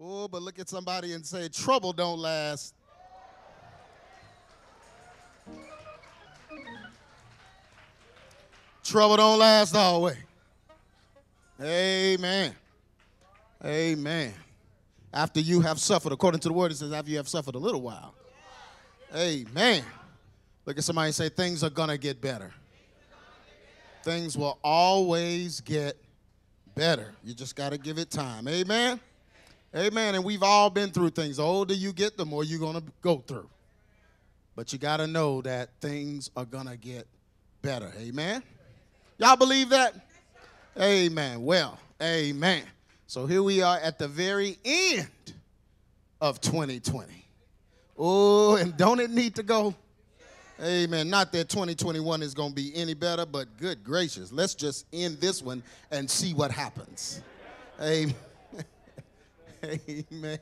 Oh, but look at somebody and say, trouble don't last. Trouble don't last always. Amen. Amen. After you have suffered, according to the word, it says, after you have suffered a little while. Amen. Look at somebody and say, things are going to get better. Things will always get better. You just got to give it time. Amen. Amen. And we've all been through things. The older you get, the more you're going to go through. But you got to know that things are going to get better. Amen. Y'all believe that? Amen. Well, amen. So here we are at the very end of 2020. Oh, and don't it need to go? Amen. Not that 2021 is going to be any better, but good gracious, let's just end this one and see what happens. Amen. Amen.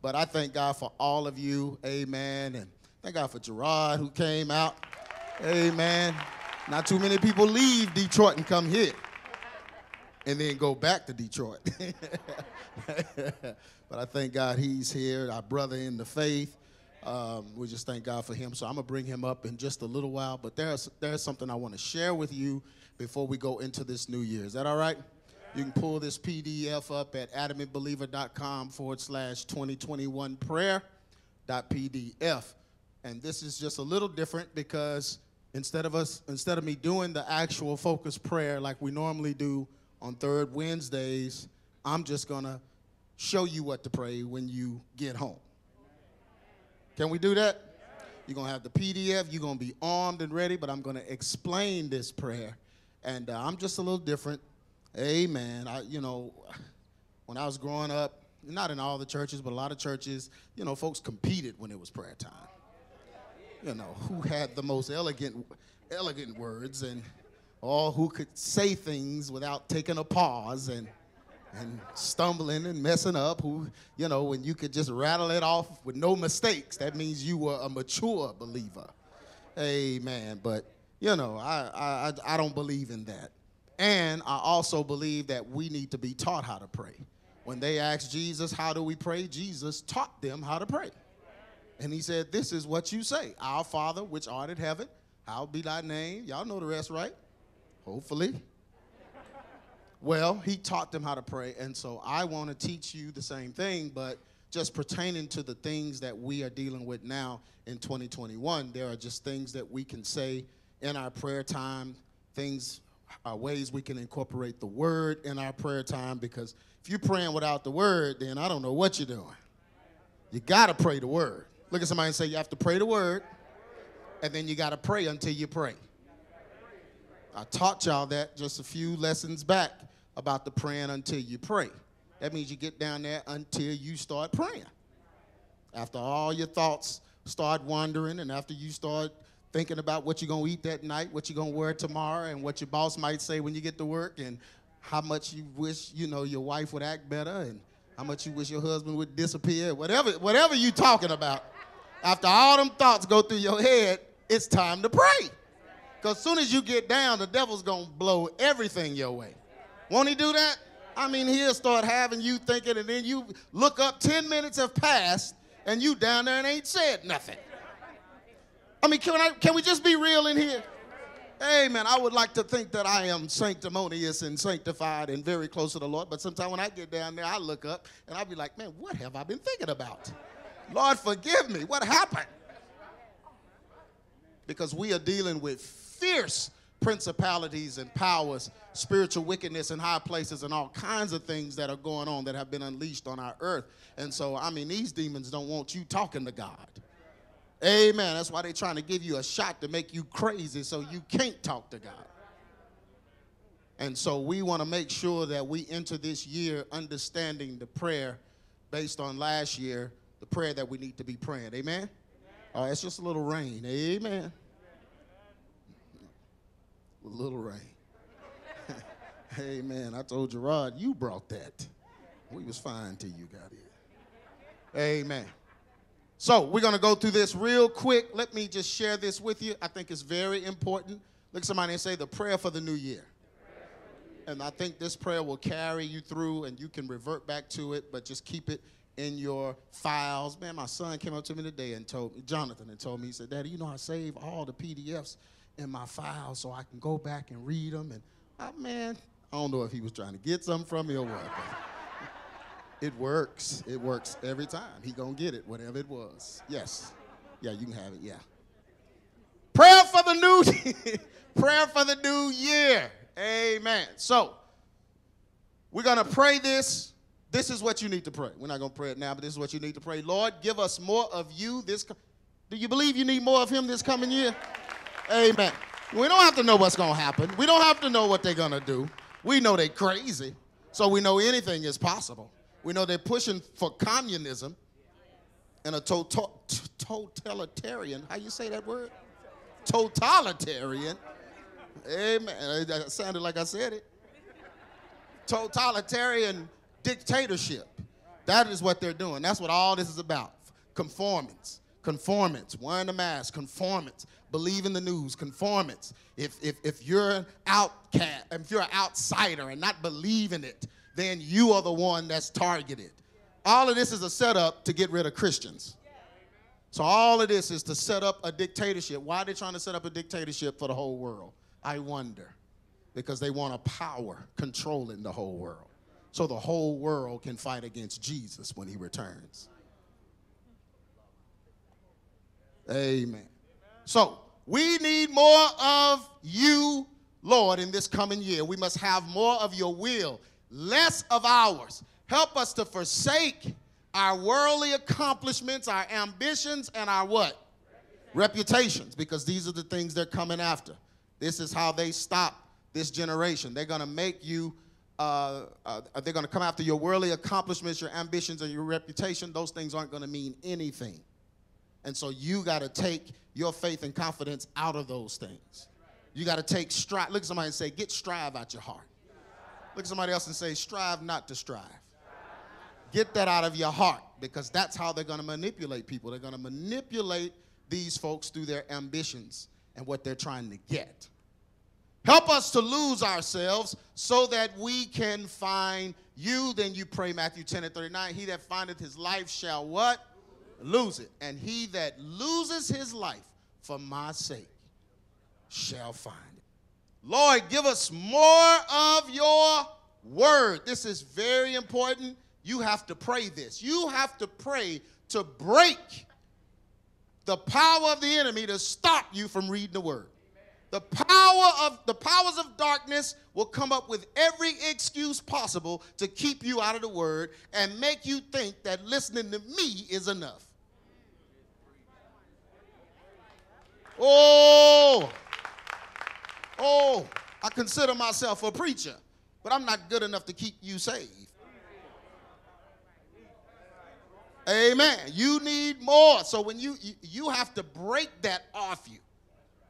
But I thank God for all of you. Amen. And thank God for Gerard who came out. Amen. Not too many people leave Detroit and come here and then go back to Detroit. but I thank God he's here, our brother in the faith. Um, we just thank God for him. So I'm going to bring him up in just a little while. But there's, there's something I want to share with you before we go into this new year. Is that all right? You can pull this PDF up at adamantbeliever.com forward slash 2021 prayer.pdf. And this is just a little different because instead of us, instead of me doing the actual focus prayer like we normally do on third Wednesdays, I'm just to show you what to pray when you get home. Can we do that? You're going to have the PDF. You're going to be armed and ready, but I'm going to explain this prayer. And uh, I'm just a little different. Amen. I, you know, when I was growing up, not in all the churches, but a lot of churches, you know, folks competed when it was prayer time. You know, who had the most elegant, elegant words and or who could say things without taking a pause and and stumbling and messing up who you know when you could just rattle it off with no mistakes that means you were a mature believer amen but you know i i i don't believe in that and i also believe that we need to be taught how to pray. When they asked jesus how do we pray? Jesus taught them how to pray. And he said this is what you say our father which art in heaven hallowed be thy name. Y'all know the rest right? Hopefully. Well, he taught them how to pray, and so I want to teach you the same thing, but just pertaining to the things that we are dealing with now in 2021. There are just things that we can say in our prayer time, things, uh, ways we can incorporate the word in our prayer time, because if you're praying without the word, then I don't know what you're doing. You got to pray the word. Look at somebody and say, You have to pray the word, and then you got to pray until you pray. I taught y'all that just a few lessons back about the praying until you pray. That means you get down there until you start praying. After all your thoughts start wandering, and after you start thinking about what you're going to eat that night, what you're going to wear tomorrow, and what your boss might say when you get to work, and how much you wish, you know, your wife would act better, and how much you wish your husband would disappear, whatever, whatever you're talking about. After all them thoughts go through your head, it's time to pray. Because as soon as you get down, the devil's going to blow everything your way. Won't he do that? I mean, he'll start having you thinking, and then you look up, 10 minutes have passed, and you down there and ain't said nothing. I mean, can, I, can we just be real in here? Amen. I would like to think that I am sanctimonious and sanctified and very close to the Lord, but sometimes when I get down there, I look up and I'll be like, man, what have I been thinking about? Lord, forgive me. What happened? Because we are dealing with fierce principalities and powers, spiritual wickedness in high places, and all kinds of things that are going on that have been unleashed on our earth. And so, I mean, these demons don't want you talking to God. Amen. That's why they're trying to give you a shot to make you crazy so you can't talk to God. And so we want to make sure that we enter this year understanding the prayer based on last year, the prayer that we need to be praying. Amen? Oh, it's just a little rain. Amen a little rain. Amen. I told Gerard, you brought that. We was fine till you got here. Amen. So we're going to go through this real quick. Let me just share this with you. I think it's very important. Look somebody and say the prayer for the new year. And I think this prayer will carry you through and you can revert back to it, but just keep it in your files. Man, my son came up to me today and told me, Jonathan, and told me, he said, Daddy, you know, I save all the PDFs in my files so I can go back and read them. And, oh, man, I don't know if he was trying to get something from me or what. It works. It works every time. He gonna get it, whatever it was. Yes. Yeah, you can have it. Yeah. Prayer for the new prayer for the new year. Amen. So we're gonna pray this. This is what you need to pray. We're not gonna pray it now, but this is what you need to pray. Lord, give us more of you this. Do you believe you need more of Him this coming year? Amen. We don't have to know what's gonna happen. We don't have to know what they're gonna do. We know they're crazy, so we know anything is possible. We know they're pushing for communism and a toto- t- totalitarian. How you say that word? Totalitarian. Amen. That sounded like I said it. Totalitarian dictatorship. That is what they're doing. That's what all this is about. Conformance. Conformance. Wearing the mask. Conformance. Believe in the news. Conformance. If, if, if you're an outcast, if you're an outsider and not believing it, then you are the one that's targeted. All of this is a setup to get rid of Christians. So all of this is to set up a dictatorship. Why are they trying to set up a dictatorship for the whole world? I wonder. Because they want a power controlling the whole world. So the whole world can fight against Jesus when he returns. Amen. So we need more of you, Lord, in this coming year. We must have more of your will, less of ours. Help us to forsake our worldly accomplishments, our ambitions, and our what? Reputations, because these are the things they're coming after. This is how they stop this generation. They're going to make you, uh, uh, they're going to come after your worldly accomplishments, your ambitions, and your reputation. Those things aren't going to mean anything. And so you got to take your faith and confidence out of those things. You got to take strive. Look at somebody and say, get strive out your heart. Look at somebody else and say, strive not to strive. Get that out of your heart because that's how they're going to manipulate people. They're going to manipulate these folks through their ambitions and what they're trying to get. Help us to lose ourselves so that we can find you. Then you pray Matthew 10 and 39. He that findeth his life shall what? Lose it. And he that loses his life for my sake shall find. Lord, give us more of your word. This is very important. You have to pray this. You have to pray to break the power of the enemy to stop you from reading the word. The power of the powers of darkness will come up with every excuse possible to keep you out of the word and make you think that listening to me is enough. Oh, oh, I consider myself a preacher, but I'm not good enough to keep you saved. Amen. You need more. So when you, you have to break that off you.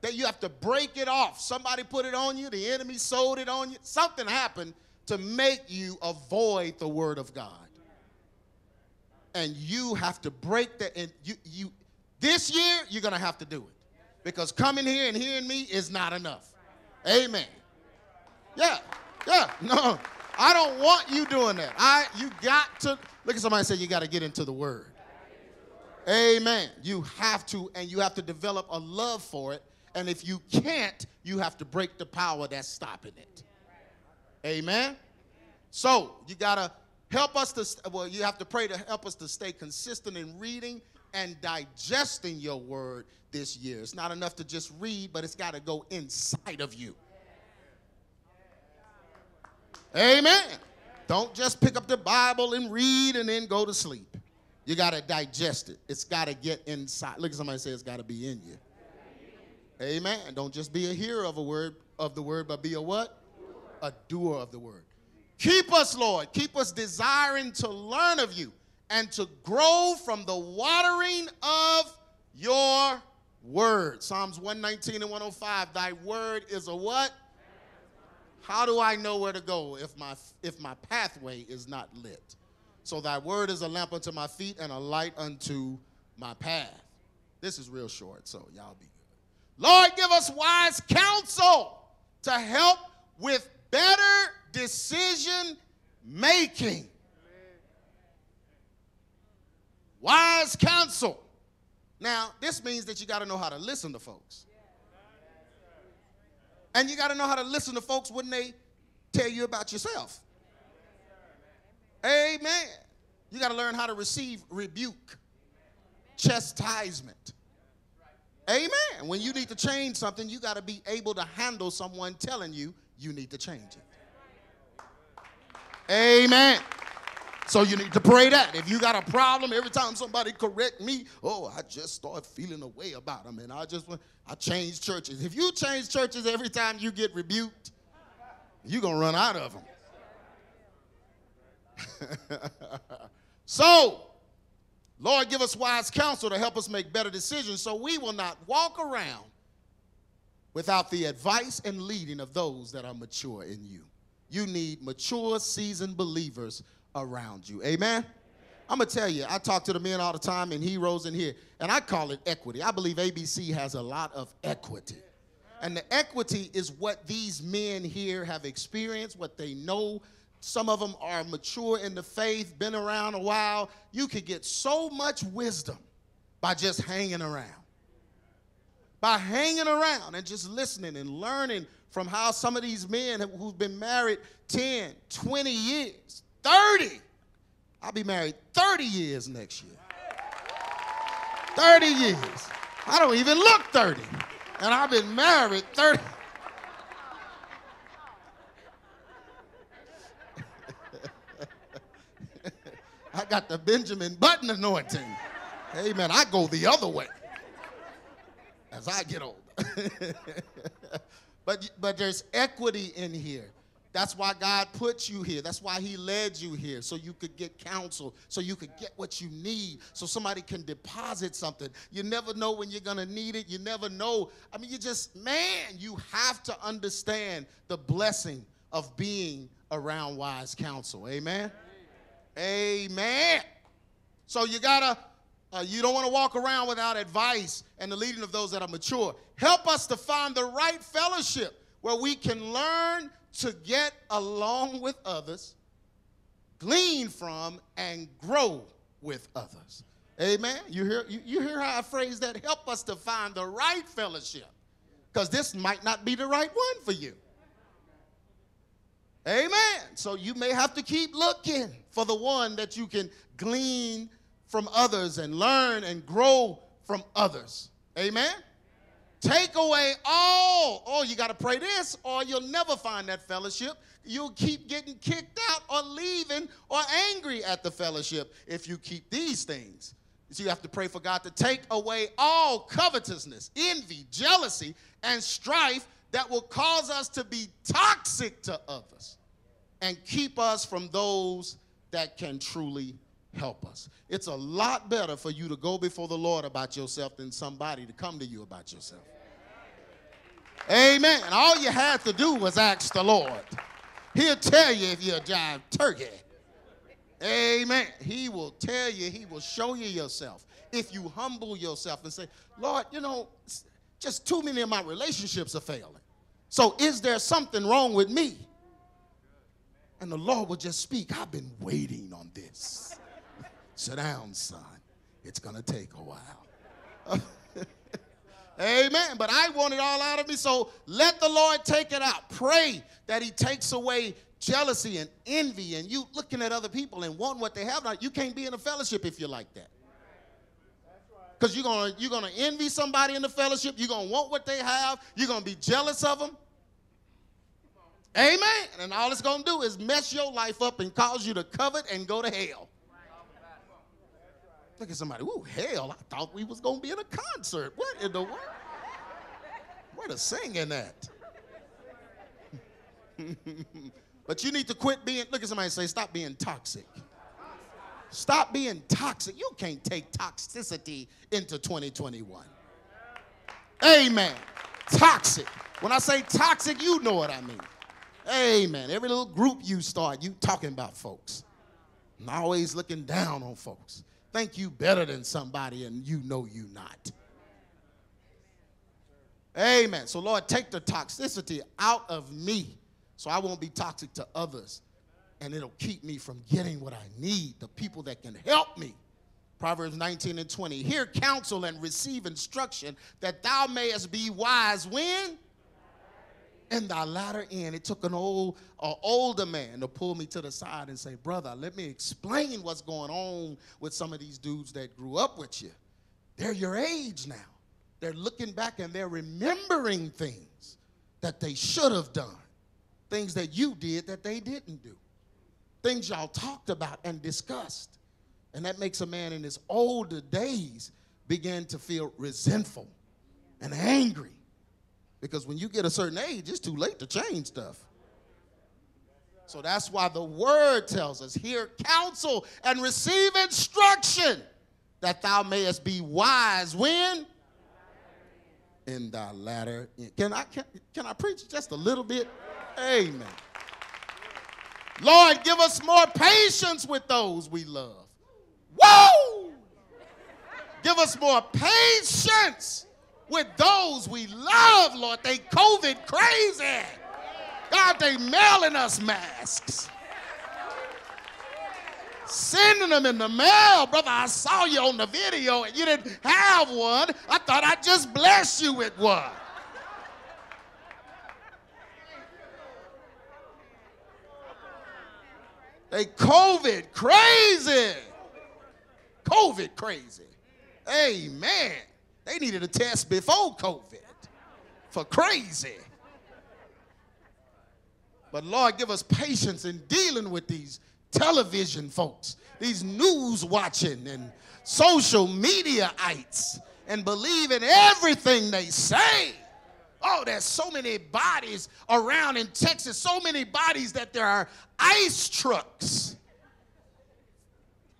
That you have to break it off. Somebody put it on you, the enemy sold it on you. Something happened to make you avoid the word of God. And you have to break that and you you this year you're going to have to do it. Because coming here and hearing me is not enough. Amen. Yeah. Yeah. No. I don't want you doing that. I you got to look at somebody and say you got to get into the word. Amen. You have to, and you have to develop a love for it. And if you can't, you have to break the power that's stopping it. Amen. So you gotta help us to well, you have to pray to help us to stay consistent in reading and digesting your word this year. It's not enough to just read, but it's got to go inside of you. Amen. Don't just pick up the Bible and read and then go to sleep. You got to digest it. It's got to get inside. Look at somebody say it's got to be in you. Amen. Don't just be a hearer of a word of the word, but be a what? A doer of the word. Keep us, Lord. Keep us desiring to learn of you and to grow from the watering of your word. Psalms 119 and 105. Thy word is a what? How do I know where to go if my if my pathway is not lit? So thy word is a lamp unto my feet and a light unto my path. This is real short, so y'all be good. Lord, give us wise counsel to help with better decision making. Wise counsel. Now, this means that you got to know how to listen to folks. And you got to know how to listen to folks when they tell you about yourself. Amen. You got to learn how to receive rebuke, chastisement. Amen. When you need to change something, you got to be able to handle someone telling you you need to change it. Amen. So you need to pray that. If you got a problem, every time somebody correct me, oh, I just start feeling a way about them, and I just want I change churches. If you change churches every time you get rebuked, you're gonna run out of them. so, Lord, give us wise counsel to help us make better decisions, so we will not walk around without the advice and leading of those that are mature in you. You need mature, seasoned believers around you. Amen? I'm going to tell you, I talk to the men all the time and heroes in here, and I call it equity. I believe ABC has a lot of equity. And the equity is what these men here have experienced, what they know. Some of them are mature in the faith, been around a while. You could get so much wisdom by just hanging around. By hanging around and just listening and learning from how some of these men who've been married 10, 20 years, 30. I'll be married 30 years next year. 30 years. I don't even look 30. And I've been married 30. I got the Benjamin Button anointing. Hey, Amen. I go the other way as I get older. but, but there's equity in here. That's why God put you here. That's why He led you here, so you could get counsel, so you could get what you need, so somebody can deposit something. You never know when you're going to need it. You never know. I mean, you just, man, you have to understand the blessing of being around wise counsel. Amen? Amen. So you got to. Uh, you don't want to walk around without advice and the leading of those that are mature. Help us to find the right fellowship where we can learn to get along with others, glean from, and grow with others. Amen. You hear, you, you hear how I phrase that? Help us to find the right fellowship. Because this might not be the right one for you. Amen. So you may have to keep looking for the one that you can glean from others and learn and grow from others. Amen. Take away all. Oh, you got to pray this, or you'll never find that fellowship. You'll keep getting kicked out or leaving or angry at the fellowship if you keep these things. So you have to pray for God to take away all covetousness, envy, jealousy, and strife that will cause us to be toxic to others and keep us from those that can truly help us. It's a lot better for you to go before the Lord about yourself than somebody to come to you about yourself. Amen. All you had to do was ask the Lord. He'll tell you if you're a giant turkey. Amen. He will tell you, He will show you yourself. If you humble yourself and say, Lord, you know, just too many of my relationships are failing. So is there something wrong with me? And the Lord will just speak. I've been waiting on this. Sit down, son. It's going to take a while. Amen. But I want it all out of me, so let the Lord take it out. Pray that He takes away jealousy and envy and you looking at other people and wanting what they have. Now, you can't be in a fellowship if you're like that. Because you're gonna you're gonna envy somebody in the fellowship, you're gonna want what they have, you're gonna be jealous of them. Amen. And all it's gonna do is mess your life up and cause you to covet and go to hell. Look at somebody. Ooh, hell! I thought we was gonna be in a concert. What in the world? Where the singing at? but you need to quit being. Look at somebody and say, "Stop being toxic." Stop being toxic. You can't take toxicity into 2021. Amen. Toxic. When I say toxic, you know what I mean. Amen. Every little group you start, you talking about folks. And always looking down on folks think you better than somebody and you know you not. Amen. So, Lord, take the toxicity out of me So I won't be toxic to others. And it'll keep me from getting what I need, the people that can help me. Proverbs 19 and 20. Hear counsel and receive instruction that thou mayest be wise when? In thy latter end. It took an old, uh, older man to pull me to the side and say, Brother, let me explain what's going on with some of these dudes that grew up with you. They're your age now. They're looking back and they're remembering things that they should have done, things that you did that they didn't do, things y'all talked about and discussed. And that makes a man in his older days begin to feel resentful and angry. Because when you get a certain age, it's too late to change stuff. So that's why the word tells us hear counsel and receive instruction that thou mayest be wise when? In thy latter end. Can I, can, can I preach just a little bit? Amen. Lord, give us more patience with those we love. Whoa! Give us more patience with those we love, Lord. They COVID crazy. God, they mailing us masks. Sending them in the mail. Brother, I saw you on the video and you didn't have one. I thought I'd just bless you with one. They COVID crazy. COVID crazy. Amen. They needed a test before COVID for crazy. But Lord, give us patience in dealing with these television folks, these news watching and social mediaites, and believe in everything they say. Oh, there's so many bodies around in Texas, so many bodies that there are ice trucks.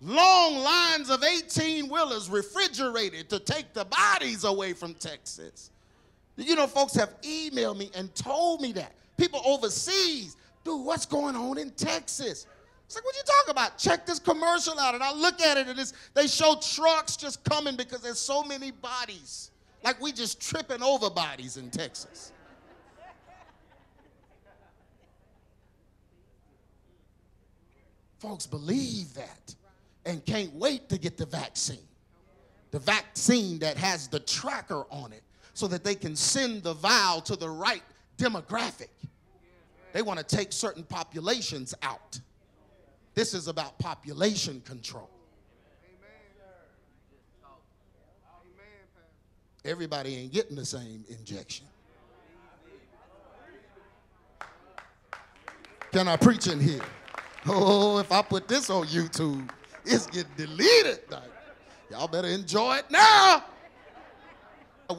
Long lines of 18 wheelers refrigerated to take the bodies away from Texas. You know, folks have emailed me and told me that. People overseas, dude, what's going on in Texas? It's like, what you talking about? Check this commercial out. And I look at it and it's, they show trucks just coming because there's so many bodies. Like we just tripping over bodies in Texas. Folks believe that and can't wait to get the vaccine. The vaccine that has the tracker on it so that they can send the vial to the right demographic. They want to take certain populations out. This is about population control. Everybody ain't getting the same injection. Can I preach in here? Oh, if I put this on YouTube, it's getting deleted. Y'all better enjoy it now.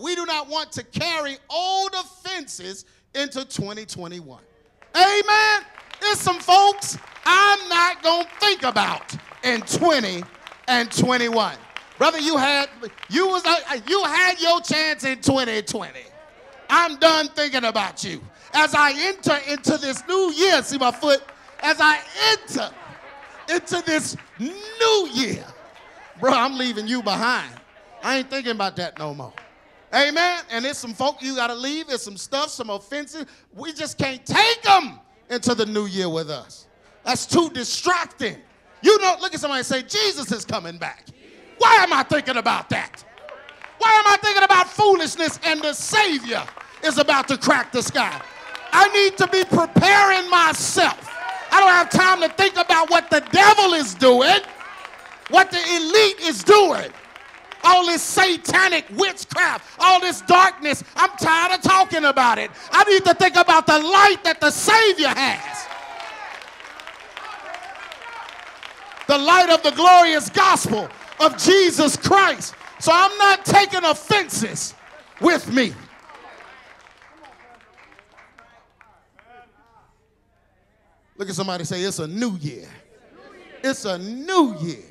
We do not want to carry old offenses into 2021. Amen. There's some folks I'm not going to think about in 20 and 21. Brother, you had you was uh, you had your chance in 2020. I'm done thinking about you. As I enter into this new year, see my foot? As I enter into this new year, bro, I'm leaving you behind. I ain't thinking about that no more. Amen. And there's some folk you got to leave. There's some stuff, some offenses. We just can't take them into the new year with us. That's too distracting. You know, look at somebody and say, Jesus is coming back. Why am I thinking about that? Why am I thinking about foolishness and the Savior is about to crack the sky? I need to be preparing myself. I don't have time to think about what the devil is doing, what the elite is doing. All this satanic witchcraft, all this darkness. I'm tired of talking about it. I need to think about the light that the Savior has. The light of the glorious gospel of Jesus Christ. So I'm not taking offenses with me. Look at somebody say, It's a new year. It's a new year.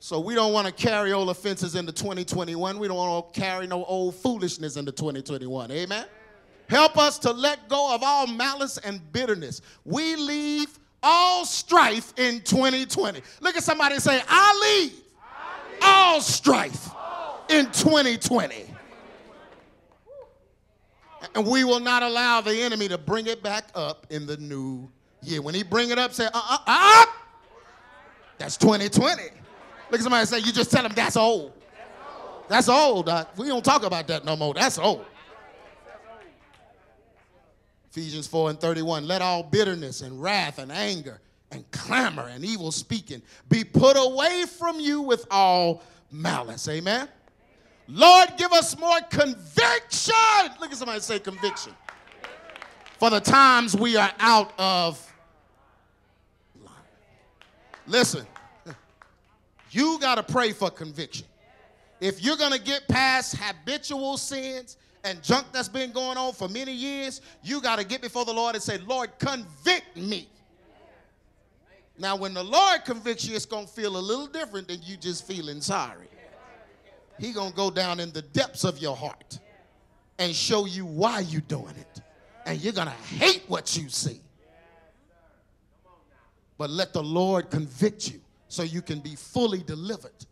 So we don't want to carry old offenses into 2021. We don't want to carry no old foolishness into 2021. Amen? Help us to let go of all malice and bitterness. We leave all strife in 2020. Look at somebody say, I leave, all strife in 2020. And we will not allow the enemy to bring it back up in the new year. When he bring it up, say, uh, uh, uh, that's 2020. Look at somebody say, you just tell him that's old. That's old. Doc. We don't talk about that no more. That's old. Ephesians 4 and 31. Let all bitterness and wrath and anger and clamor and evil speaking be put away from you with all malice. Amen. Lord, give us more conviction. Look at somebody say conviction. For the times we are out of line. Listen, you got to pray for conviction. If you're going to get past habitual sins and junk that's been going on for many years, you got to get before the Lord and say, Lord, convict me. Now, when the Lord convicts you, it's going to feel a little different than you just feeling sorry. He going to go down in the depths of your heart and show you why you're doing it. And you're going to hate what you see. But let the Lord convict you so you can be fully delivered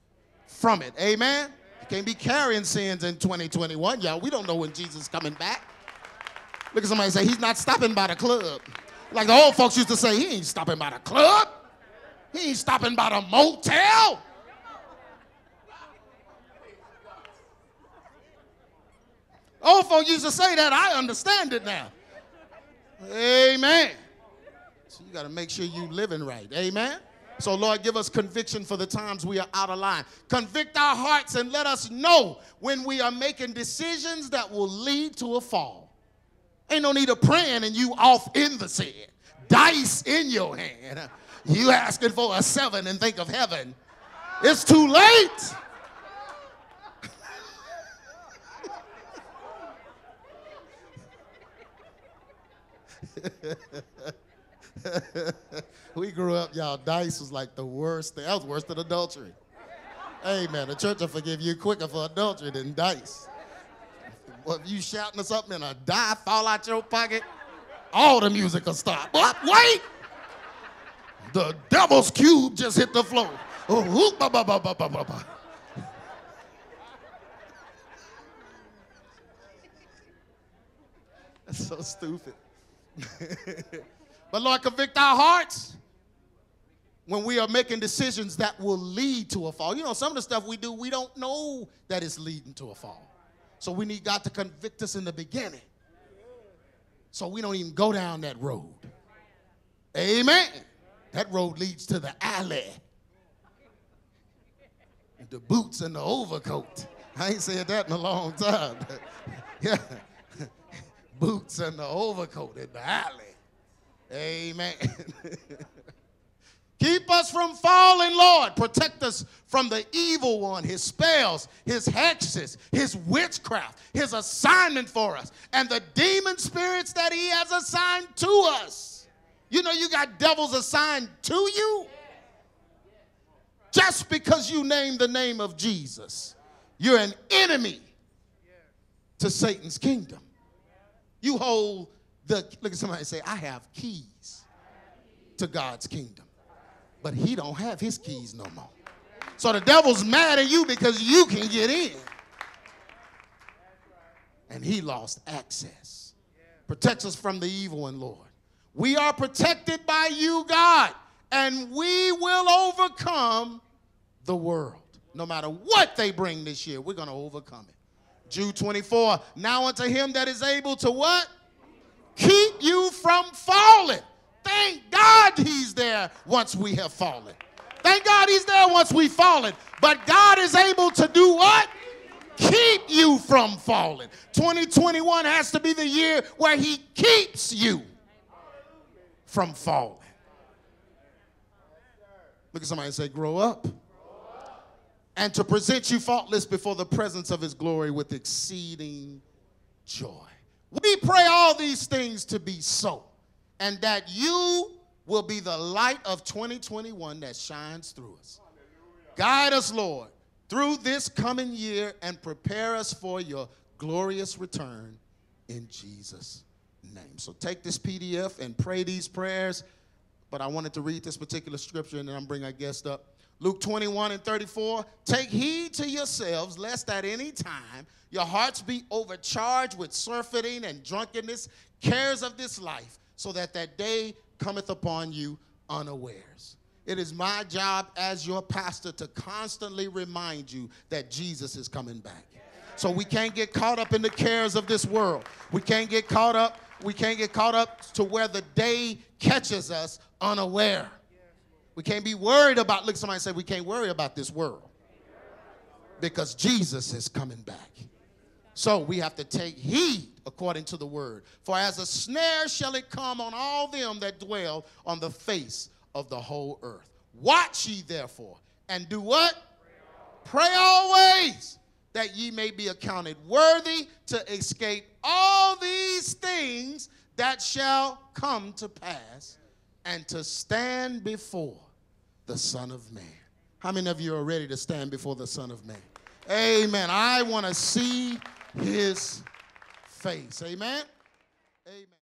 from it. Amen? You can't be carrying sins in 2021, y'all. We don't know when Jesus is coming back. Look at somebody say, He's not stopping by the club. Like the old folks used to say, He ain't stopping by the club. He ain't stopping by the motel. Old folks used to say that. I understand it now. Amen. So you got to make sure you living right. Amen. So, Lord, give us conviction for the times we are out of line. Convict our hearts and let us know when we are making decisions that will lead to a fall. Ain't no need of praying and you off in the sin. Dice in your hand. You asking for a seven and think of heaven. It's too late. We grew up, y'all, dice was like the worst thing. That was worse than adultery. Hey, man, the church will forgive you quicker for adultery than dice. Well, if you shouting or something and a die fall out your pocket, all the music will stop. What? Wait! The devil's cube just hit the floor. Oh, whoop, ba, ba, ba, ba, ba, ba. That's so stupid. but Lord, convict our hearts when we are making decisions that will lead to a fall. You know, some of the stuff we do, we don't know that it's leading to a fall. So we need God to convict us in the beginning. So we don't even go down that road. Amen. That road leads to the alley. The boots and the overcoat. I ain't said that in a long time. yeah boots and the overcoat in the alley. Amen. Keep us from falling, Lord. Protect us from the evil one, his spells, his hexes, his witchcraft, his assignment for us, and the demon spirits that he has assigned to us. You know, you got devils assigned to you just because you name the name of Jesus. You're an enemy to Satan's kingdom. You hold the, look at somebody say, I have keys to God's kingdom. But he don't have his keys no more. So the devil's mad at you because you can get in. And he lost access. Protects us from the evil one, Lord. We are protected by you, God, and we will overcome the world. No matter what they bring this year, we're going to overcome it. Jude 24, now unto him that is able to what? Keep you from falling. Thank God he's there once we have fallen. Thank God he's there once we've fallen. But God is able to do what? Keep you from falling. 2021 has to be the year where he keeps you from falling. Look at somebody and say, grow up and to present you faultless before the presence of his glory with exceeding joy. We pray all these things to be so, and that you will be the light of 2021 that shines through us. Guide us, Lord, through this coming year and prepare us for your glorious return in Jesus' name. So take this PDF and pray these prayers. But I wanted to read this particular scripture and then I'm bringing our guest up. Luke 21 and 34 Take heed to yourselves, lest at any time your hearts be overcharged with surfeiting and drunkenness, cares of this life, so that that day cometh upon you unawares. It is my job as your pastor to constantly remind you that Jesus is coming back. So we can't get caught up in the cares of this world. We can't get caught up. We can't get caught up to where the day catches us unaware. We can't be worried about, look, somebody said we can't worry about this world because Jesus is coming back. So we have to take heed according to the word. For as a snare shall it come on all them that dwell on the face of the whole earth. Watch ye therefore and do what? Pray always that ye may be accounted worthy to escape all these things that shall come to pass and to stand before the Son of Man. How many of you are ready to stand before the Son of Man? Amen. I want to see his face. Amen. Amen.